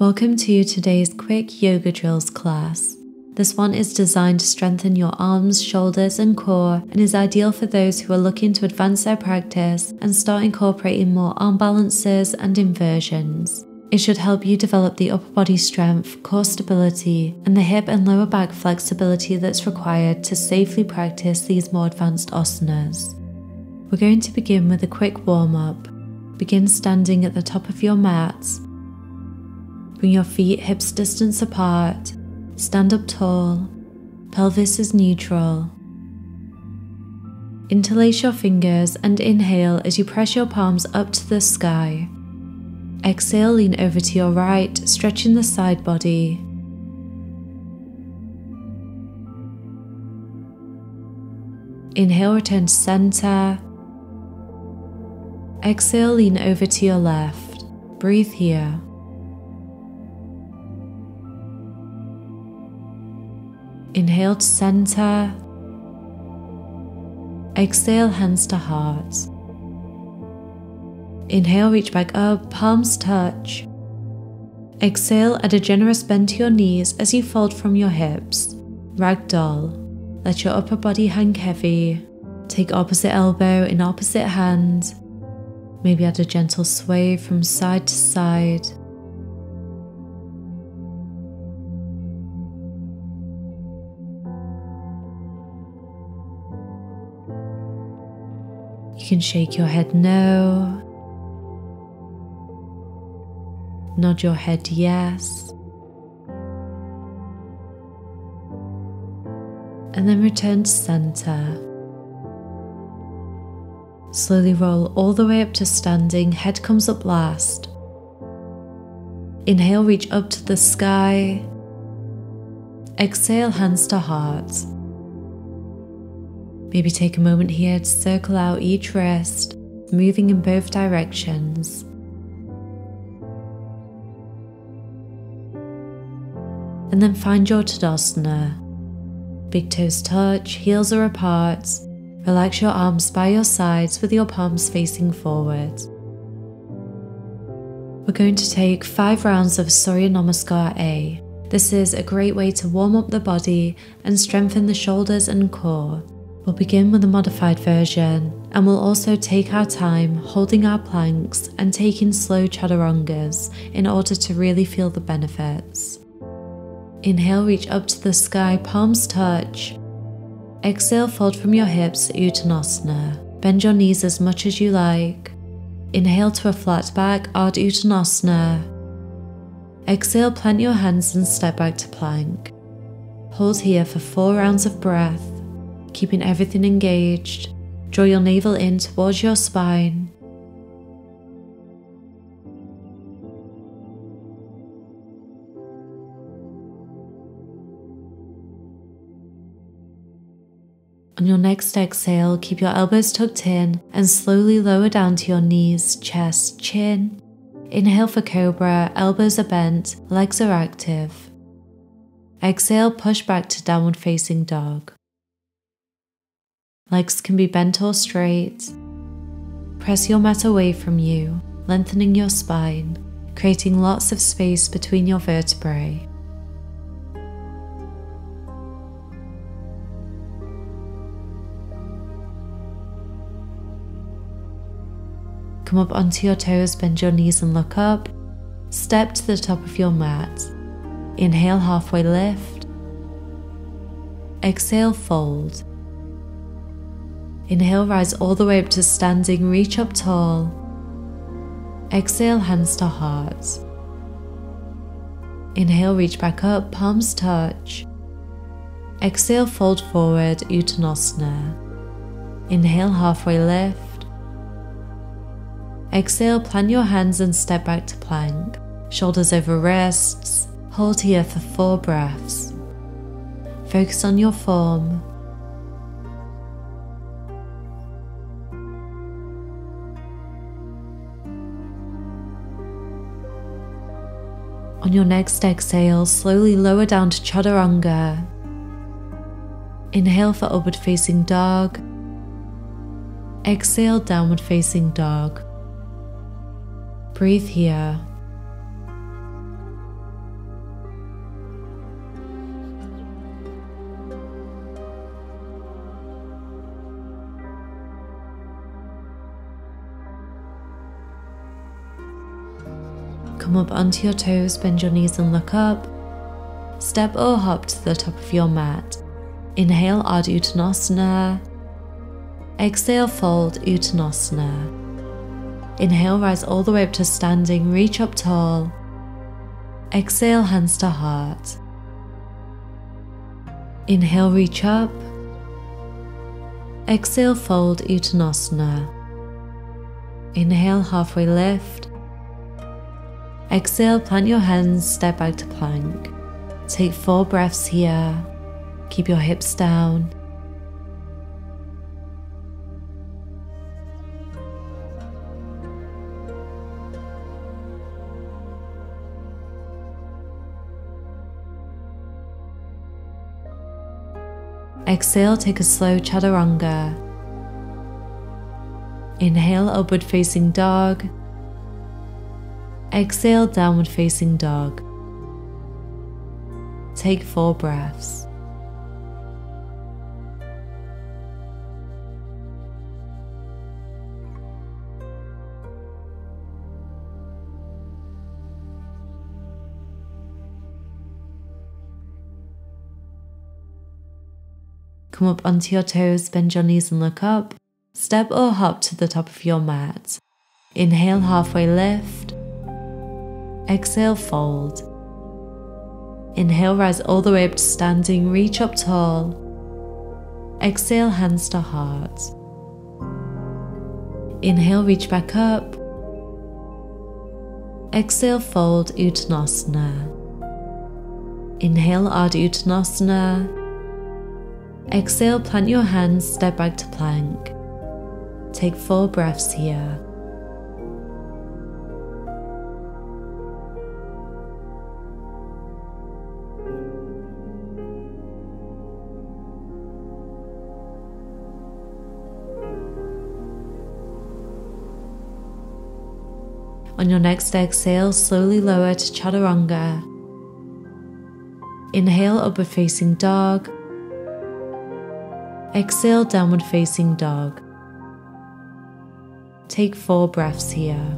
Welcome to today's quick yoga drills class. This one is designed to strengthen your arms, shoulders, and core and is ideal for those who are looking to advance their practice and start incorporating more arm balances and inversions. It should help you develop the upper body strength, core stability, and the hip and lower back flexibility that's required to safely practice these more advanced asanas. We're going to begin with a quick warm up. Begin standing at the top of your mat. Bring your feet hips distance apart. Stand up tall. Pelvis is neutral. Interlace your fingers and inhale as you press your palms up to the sky. Exhale, lean over to your right, stretching the side body. Inhale, return to center. Exhale, lean over to your left. Breathe here. Inhale to center. Exhale, hands to heart. Inhale, reach back up, palms touch. Exhale, add a generous bend to your knees as you fold from your hips. Ragdoll. Let your upper body hang heavy. Take opposite elbow in opposite hand. Maybe add a gentle sway from side to side. Can shake your head no. Nod your head yes. And then return to center. Slowly roll all the way up to standing, head comes up last. Inhale, reach up to the sky. Exhale, hands to heart. Maybe take a moment here to circle out each wrist, moving in both directions. And then find your Tadasana. Big toes touch, heels are apart. Relax your arms by your sides with your palms facing forward. We're going to take five rounds of Surya Namaskar A. This is a great way to warm up the body and strengthen the shoulders and core. We'll begin with a modified version and we'll also take our time holding our planks and taking slow chaturangas in order to really feel the benefits. Inhale, reach up to the sky, palms touch. Exhale, fold from your hips, Uttanasana. Bend your knees as much as you like. Inhale to a flat back, Ardha Uttanasana. Exhale, plant your hands and step back to plank. Hold here for four rounds of breath keeping everything engaged. Draw your navel in towards your spine. On your next exhale, keep your elbows tucked in and slowly lower down to your knees, chest, chin. Inhale for cobra, elbows are bent, legs are active. Exhale, push back to downward facing dog. Legs can be bent or straight. Press your mat away from you, lengthening your spine, creating lots of space between your vertebrae. Come up onto your toes, bend your knees and look up. Step to the top of your mat. Inhale, halfway lift. Exhale, fold. Inhale, rise all the way up to standing, reach up tall. Exhale, hands to heart. Inhale, reach back up, palms touch. Exhale, fold forward, Uttanasana. Inhale, halfway lift. Exhale, plant your hands and step back to plank. Shoulders over wrists. Hold here for four breaths. Focus on your form On your next exhale, slowly lower down to Chaturanga. Inhale for upward facing dog. Exhale, downward facing dog. Breathe here. Come up onto your toes, bend your knees and look up. Step or hop to the top of your mat. Inhale Ardha Uttanasana. Exhale, fold Uttanasana. Inhale, rise all the way up to standing, reach up tall. Exhale, hands to heart. Inhale, reach up. Exhale, fold Uttanasana. Inhale, halfway lift. Exhale, plant your hands, step back to plank. Take four breaths here. Keep your hips down. Exhale, take a slow chaturanga. Inhale, upward facing dog. Exhale, downward facing dog. Take four breaths. Come up onto your toes, bend your knees and look up. Step or hop to the top of your mat. Inhale, halfway lift. Exhale, fold. Inhale, rise all the way up to standing, reach up tall. Exhale, hands to heart. Inhale, reach back up. Exhale, fold Uttanasana. Inhale, Ardha Uttanasana. Exhale, plant your hands, step back to plank. Take four breaths here. On your next exhale, slowly lower to chaturanga. Inhale, upward facing dog. Exhale, downward facing dog. Take four breaths here.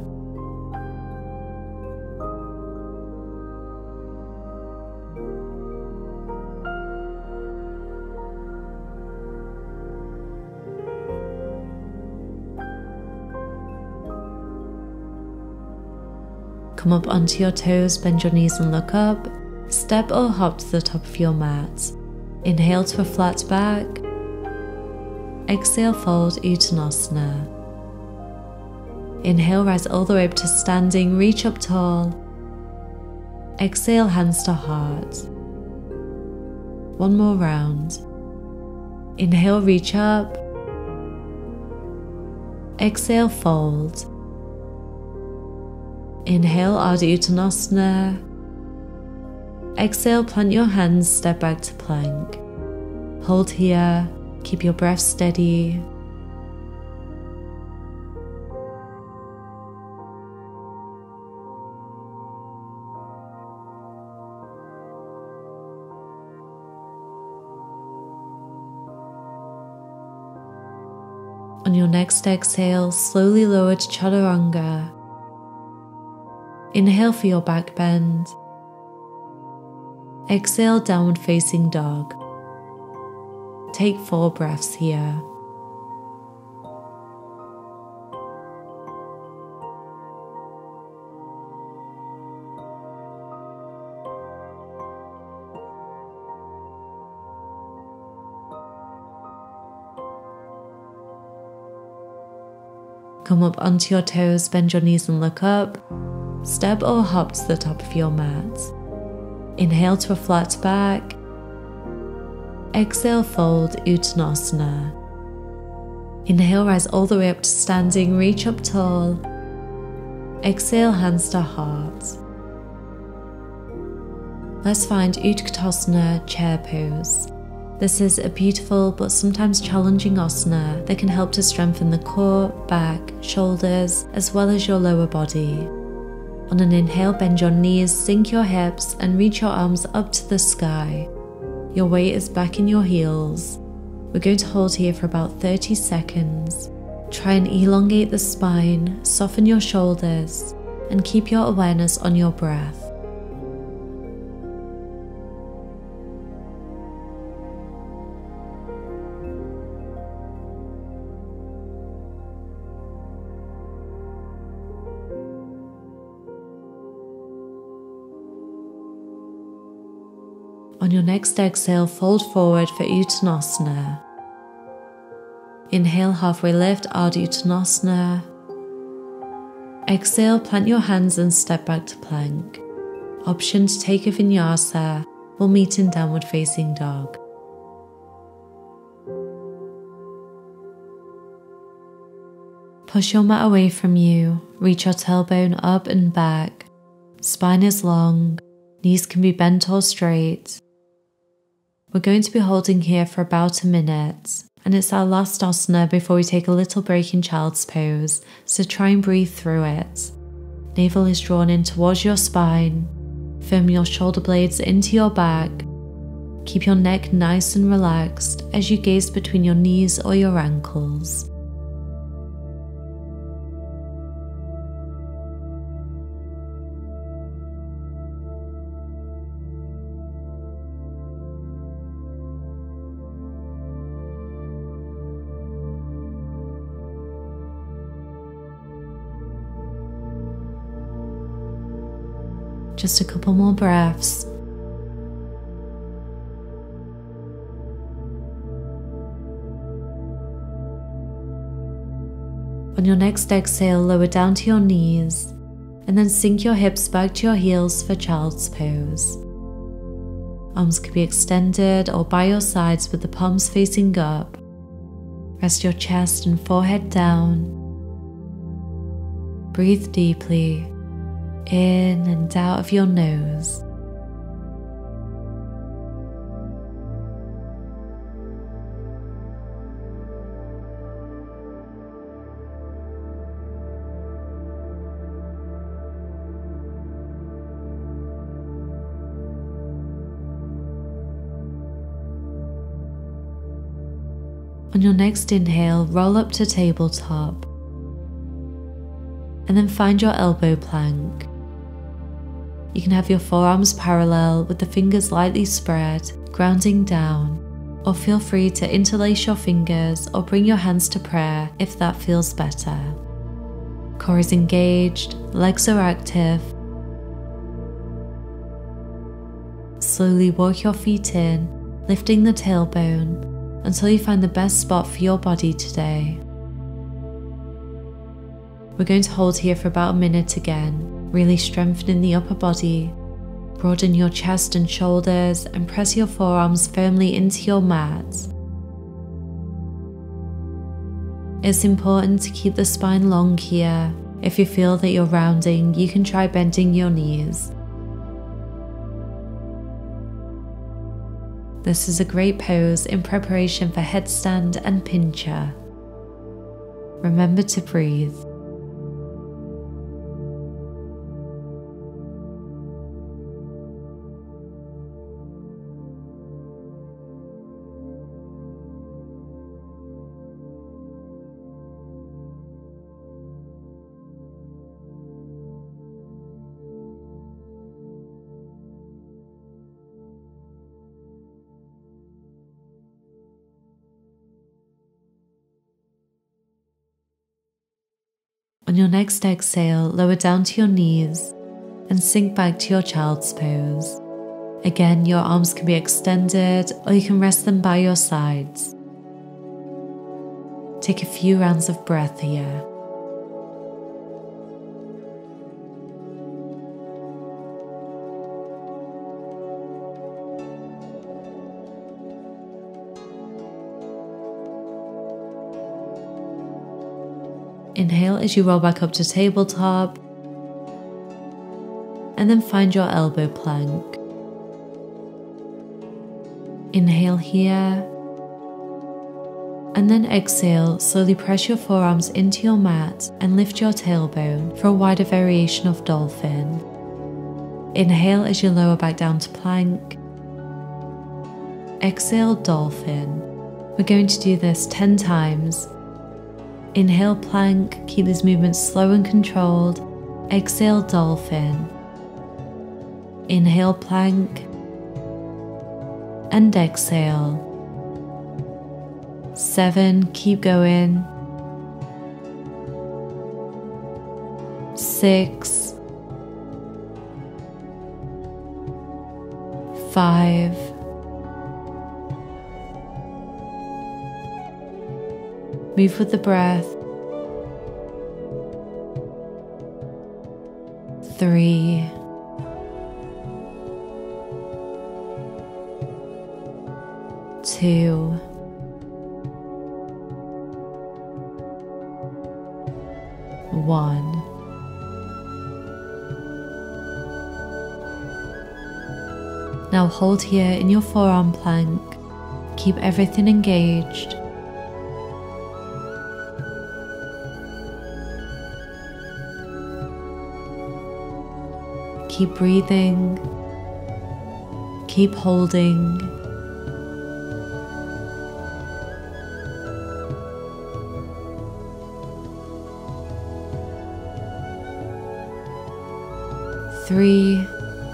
Come up onto your toes, bend your knees and look up. Step or hop to the top of your mat. Inhale to a flat back. Exhale, fold Uttanasana. Inhale, rise all the way up to standing, reach up tall. Exhale, hands to heart. One more round. Inhale, reach up. Exhale, fold. Inhale, Ardha Uttanasana. Exhale, plant your hands, step back to plank. Hold here. Keep your breath steady. On your next exhale, slowly lower to chaturanga. Inhale for your back bend. Exhale, downward facing dog. Take four breaths here. Come up onto your toes, bend your knees and look up. Step or hop to the top of your mat. Inhale to a flat back. Exhale, fold Uttanasana. Inhale, rise all the way up to standing, reach up tall. Exhale, hands to heart. Let's find Utkatasana chair pose. This is a beautiful but sometimes challenging asana that can help to strengthen the core, back, shoulders, as well as your lower body. On an inhale, bend your knees, sink your hips, and reach your arms up to the sky. Your weight is back in your heels. We're going to hold here for about 30 seconds. Try and elongate the spine, soften your shoulders, and keep your awareness on your breath. On your next exhale, fold forward for Uttanasana. Inhale, halfway lift, Ardha Uttanasana. Exhale, plant your hands and step back to plank. Option to take a vinyasa will meet in downward facing dog. Push your mat away from you, reach your tailbone up and back. Spine is long, knees can be bent or straight. We're going to be holding here for about a minute, and it's our last asana before we take a little break in child's pose, so try and breathe through it. Navel is drawn in towards your spine. Firm your shoulder blades into your back. Keep your neck nice and relaxed as you gaze between your knees or your ankles. Just a couple more breaths. On your next exhale, lower down to your knees and then sink your hips back to your heels for child's pose. Arms can be extended or by your sides with the palms facing up. Rest your chest and forehead down. Breathe deeply in and out of your nose. On your next inhale, roll up to tabletop and then find your elbow plank. You can have your forearms parallel with the fingers lightly spread, grounding down, or feel free to interlace your fingers or bring your hands to prayer if that feels better. Core is engaged, legs are active. Slowly walk your feet in, lifting the tailbone until you find the best spot for your body today. We're going to hold here for about a minute again really strengthening the upper body. Broaden your chest and shoulders and press your forearms firmly into your mat. It's important to keep the spine long here. If you feel that you're rounding, you can try bending your knees. This is a great pose in preparation for headstand and pincha. Remember to breathe. On your next exhale, lower down to your knees and sink back to your child's pose. Again, your arms can be extended or you can rest them by your sides. Take a few rounds of breath here. As you roll back up to tabletop. And then find your elbow plank. Inhale here. And then exhale, slowly press your forearms into your mat and lift your tailbone for a wider variation of dolphin. Inhale as you lower back down to plank. Exhale, dolphin. We're going to do this 10 times Inhale plank, keep these movements slow and controlled. Exhale, dolphin. Inhale, plank. And exhale. Seven, keep going. Six. Five. Move with the breath. Three. Two. One. Now hold here in your forearm plank. Keep everything engaged. Keep breathing. Keep holding. Three,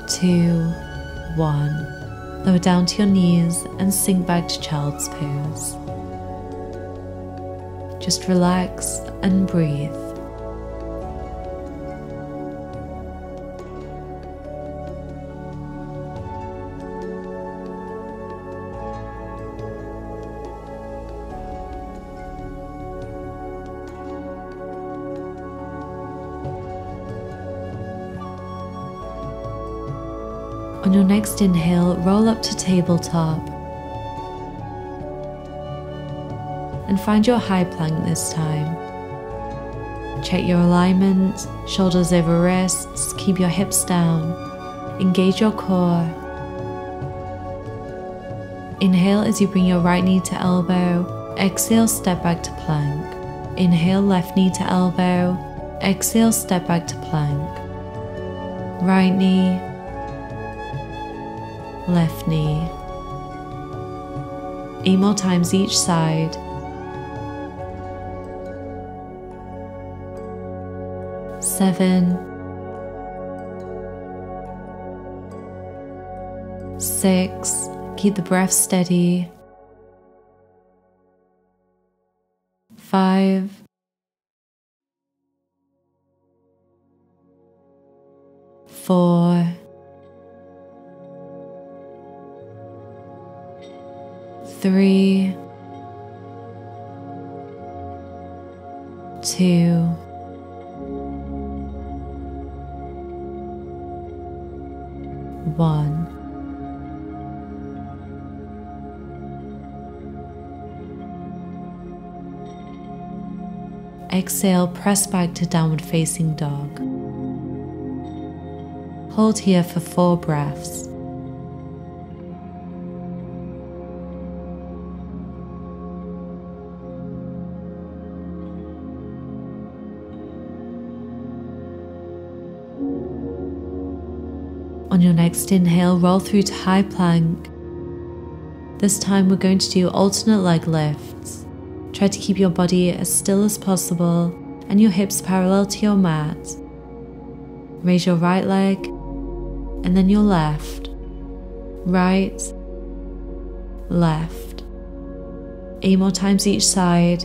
two, one. Lower down to your knees and sink back to child's pose. Just relax and breathe. Next inhale, roll up to tabletop. And find your high plank this time. Check your alignment, shoulders over wrists, keep your hips down. Engage your core. Inhale as you bring your right knee to elbow. Exhale, step back to plank. Inhale, left knee to elbow. Exhale, step back to plank. Right knee, left knee. Eight more times each side. Seven, six, keep the breath steady. Five, three, two, one. Exhale, press back to downward facing dog. Hold here for four breaths. Next inhale, roll through to high plank. This time we're going to do alternate leg lifts. Try to keep your body as still as possible and your hips parallel to your mat. Raise your right leg and then your left. Right, left. Eight more times each side.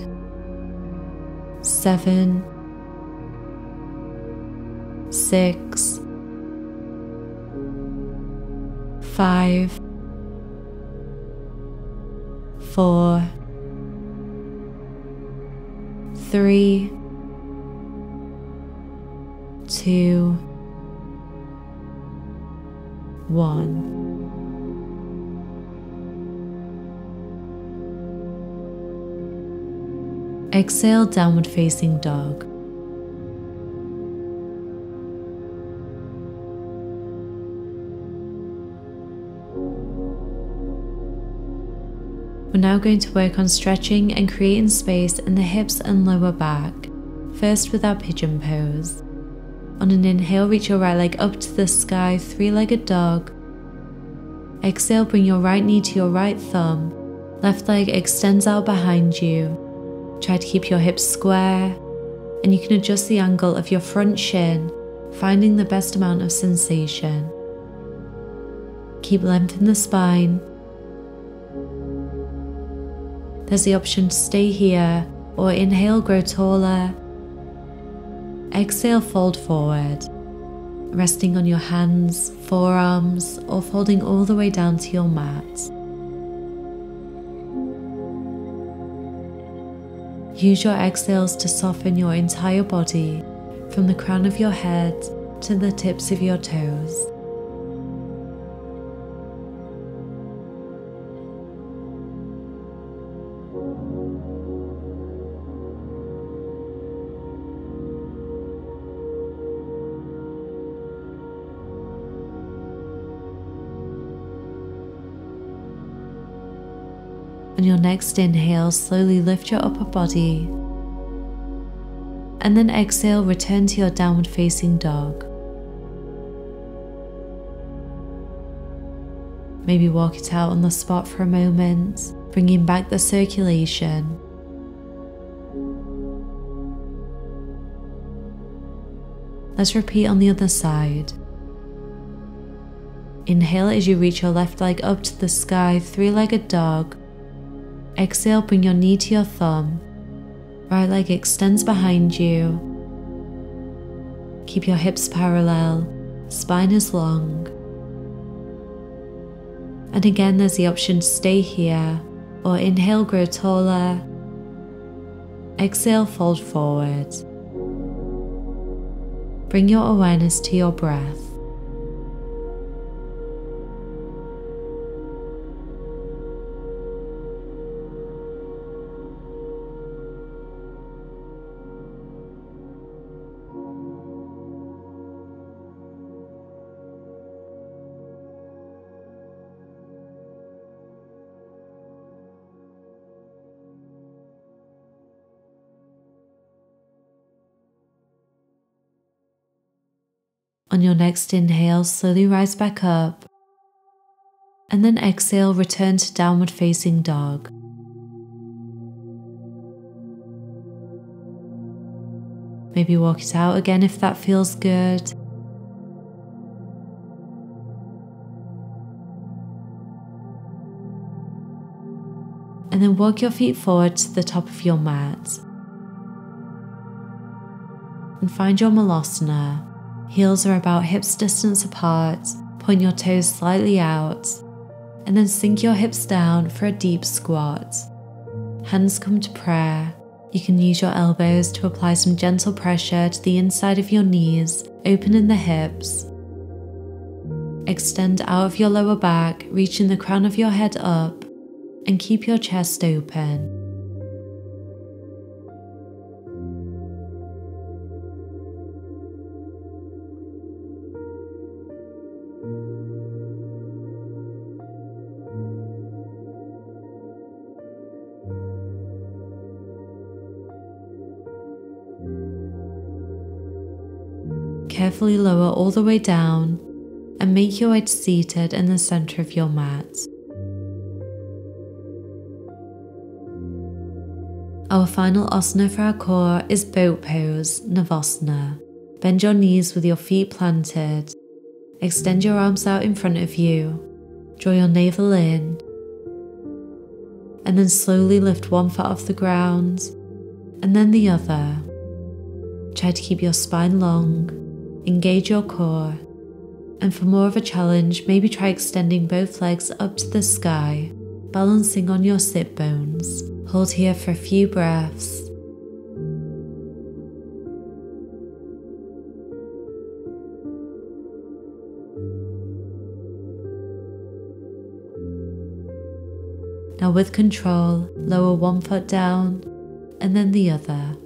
Seven, six, five, four, three, two, one. Exhale, downward facing dog. Now going to work on stretching and creating space in the hips and lower back, first with our pigeon pose. On an inhale, reach your right leg up to the sky, three legged dog. Exhale, bring your right knee to your right thumb. Left leg extends out behind you. Try to keep your hips square, and you can adjust the angle of your front shin finding the best amount of sensation. Keep length in the spine. There's the option to stay here or inhale, grow taller. Exhale, fold forward, resting on your hands, forearms, or folding all the way down to your mat. Use your exhales to soften your entire body from the crown of your head to the tips of your toes. Next inhale, slowly lift your upper body. And then exhale, return to your downward facing dog. Maybe walk it out on the spot for a moment, bringing back the circulation. Let's repeat on the other side. Inhale as you reach your left leg up to the sky, three legged dog. Exhale, bring your knee to your thumb. Right leg extends behind you. Keep your hips parallel, spine is long. And again, there's the option to stay here or inhale, grow taller. Exhale, fold forward. Bring your awareness to your breath. On your next inhale, slowly rise back up. And then exhale, return to downward facing dog. Maybe walk it out again if that feels good. And then walk your feet forward to the top of your mat. And find your Malasana Heels are about hips distance apart. Point your toes slightly out. And then sink your hips down for a deep squat. Hands come to prayer. You can use your elbows to apply some gentle pressure to the inside of your knees, opening the hips. Extend out of your lower back, reaching the crown of your head up, and keep your chest open. Carefully lower all the way down and make your way seated in the center of your mat. Our final asana for our core is boat pose, Navasana. Bend your knees with your feet planted. Extend your arms out in front of you. Draw your navel in. And then slowly lift one foot off the ground and then the other. Try to keep your spine long engage your core, and for more of a challenge, maybe try extending both legs up to the sky, balancing on your sit bones. Hold here for a few breaths. Now, with control, lower one foot down and then the other.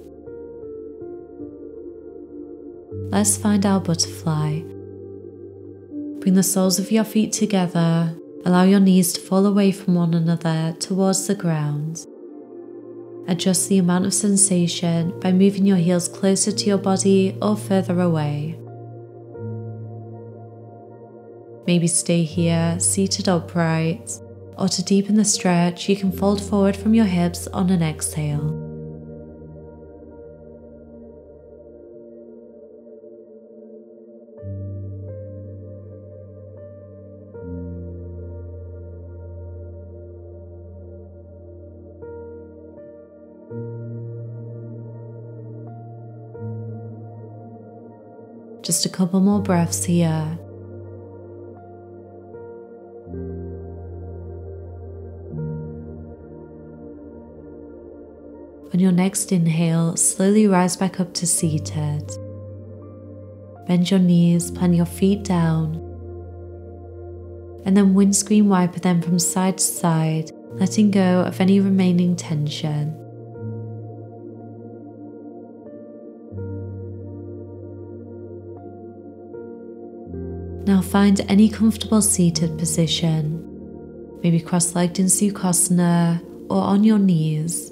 Let's find our butterfly. Bring the soles of your feet together. Allow your knees to fall away from one another towards the ground. Adjust the amount of sensation by moving your heels closer to your body or further away. Maybe stay here, seated upright, or to deepen the stretch, you can fold forward from your hips on an exhale. Couple more breaths here. On your next inhale, slowly rise back up to seated. Bend your knees, plant your feet down, and then windscreen wiper them from side to side, letting go of any remaining tension. Now find any comfortable seated position, maybe cross legged in Sukhasana or on your knees.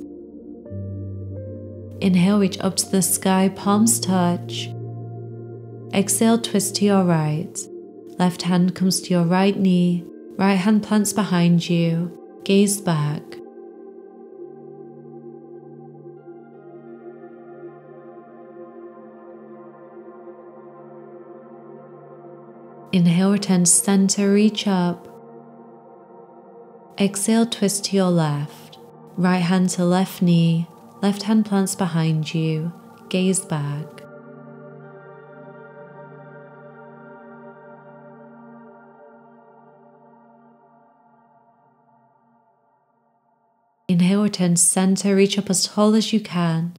Inhale, reach up to the sky, palms touch. Exhale, twist to your right. Left hand comes to your right knee, right hand plants behind you, gaze back. To center, reach up. Exhale, twist to your left. Right hand to left knee, Left hand plants behind you, gaze back. Inhale, return to center, reach up as tall as you can.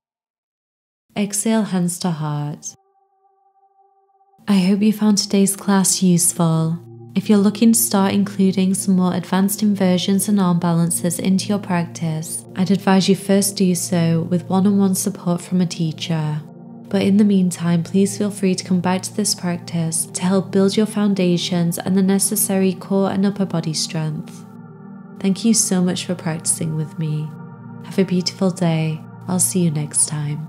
Exhale, hands to heart. I hope you found today's class useful. If you're looking to start including some more advanced inversions and arm balances into your practice, I'd advise you first do so with one on one support from a teacher. But in the meantime, please feel free to come back to this practice to help build your foundations and the necessary core and upper body strength. Thank you so much for practicing with me. Have a beautiful day. I'll see you next time.